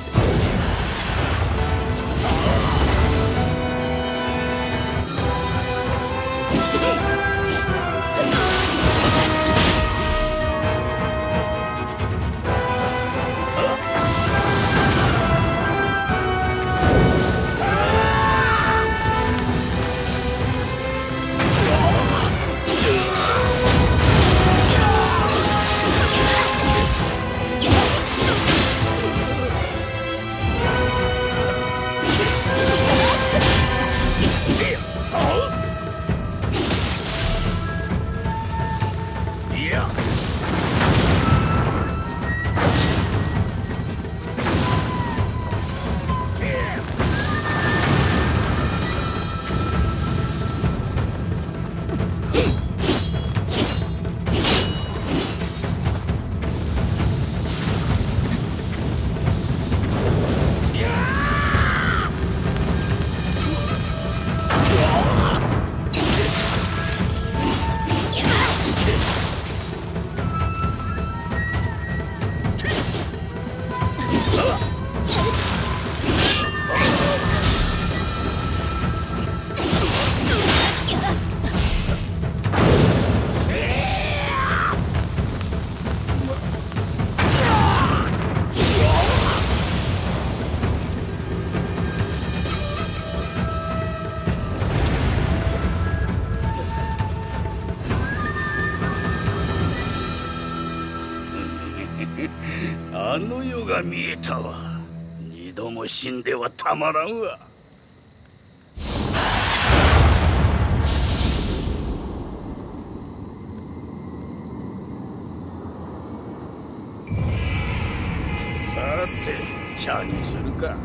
がしいま Huh? あの世が見えたわ。二度も死んではたまらんわ。さて茶にするか。